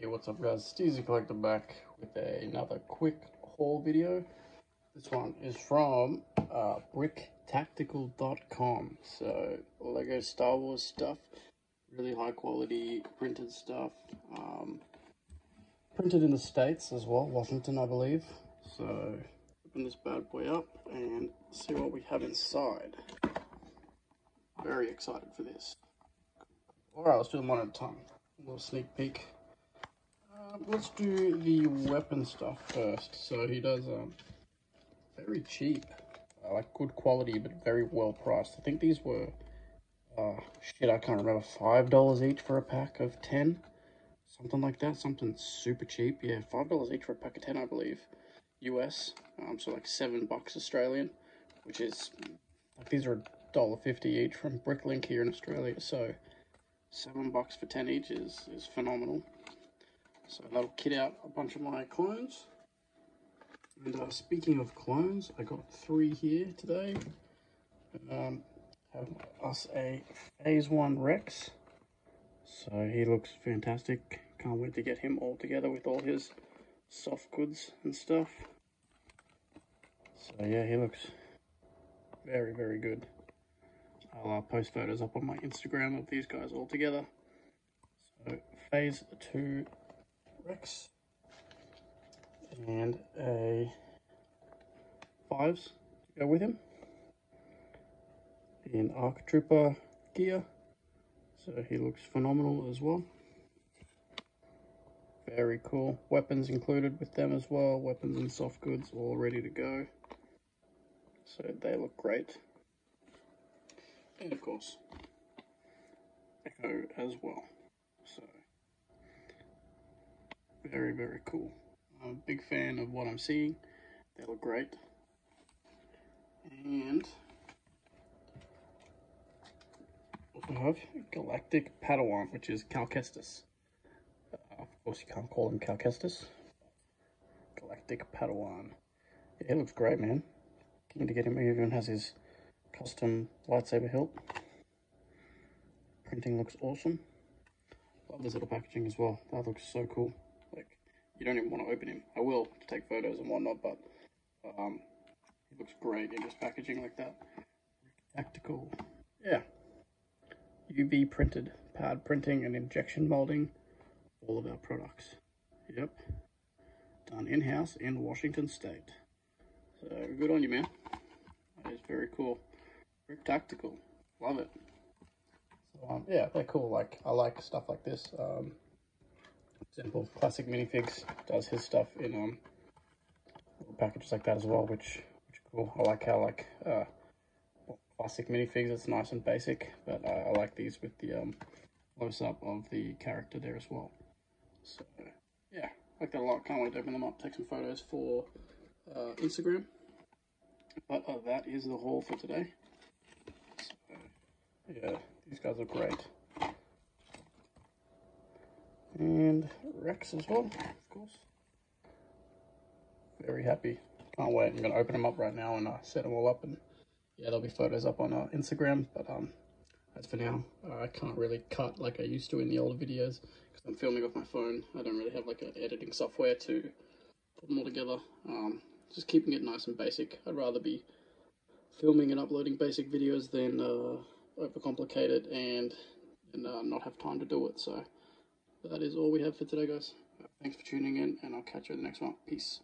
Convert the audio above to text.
Hey, what's up guys? Steezy Collector back with a, another quick haul video. This one is from uh, bricktactical.com. So, Lego Star Wars stuff, really high quality printed stuff. Um, printed in the States as well, Washington I believe. So, open this bad boy up and see what we have inside. Very excited for this. Alright, let's do them one at a time. A little sneak peek. Let's do the weapon stuff first. So he does um, very cheap, uh, like good quality, but very well priced. I think these were, uh, shit, I can't remember, $5 each for a pack of 10. Something like that, something super cheap. Yeah, $5 each for a pack of 10, I believe. US, um, so like 7 bucks Australian, which is, like these are $1.50 each from Bricklink here in Australia, so seven bucks for 10 each is, is phenomenal. So that'll kit out a bunch of my clones. And uh, speaking of clones, I got three here today. Um, have us a Phase 1 Rex. So he looks fantastic. Can't wait to get him all together with all his soft goods and stuff. So yeah, he looks very, very good. I'll uh, post photos up on my Instagram of these guys all together. So phase two Rex and a fives to go with him in Arc Trooper gear. So he looks phenomenal as well. Very cool. Weapons included with them as well. Weapons and soft goods all ready to go. So they look great and of course Echo as well. So very very cool. I'm a big fan of what I'm seeing. They look great. And also have Galactic Padawan, which is Cal Kestis. Uh, of course, you can't call him Cal Kestis. Galactic Padawan. Yeah, he looks great, man. Keen to get him. He even has his custom lightsaber hilt. Printing looks awesome. Love this little packaging as well. That looks so cool. You don't even want to open him. I will to take photos and whatnot, but um, he looks great in just packaging like that. Tactical. Yeah. UV printed, pad printing and injection molding all of our products. Yep. Done in-house in Washington State. So good on you, man. That is very cool. Brick Tactical. Love it. So, um, yeah, they're cool. Like, I like stuff like this. Um, example, Classic Minifigs does his stuff in um, packages like that as well, which, which cool. I like how, like, uh, classic minifigs, it's nice and basic, but I, like these with the um, close-up of the character there as well. So, yeah, I like that a lot. Can't wait to open them up, take some photos for uh, Instagram. But uh, that is the haul for today. Yeah, these guys are great. And Rex as well, of course. Very happy. Can't wait. I'm going to open them up right now and uh, set them all up. And yeah, there'll be photos up on uh, Instagram. But um, for now, I can't really cut like I used to in the older videos because I'm filming off my phone. I don't really have like an editing software to put them all together. Um, just keeping it nice and basic. I'd rather be filming and uploading basic videos than uh, overcomplicate it and, and uh, not have time to do it. So that is all we have for today, guys. Thanks for tuning in, and I'll catch you in the next one. Peace.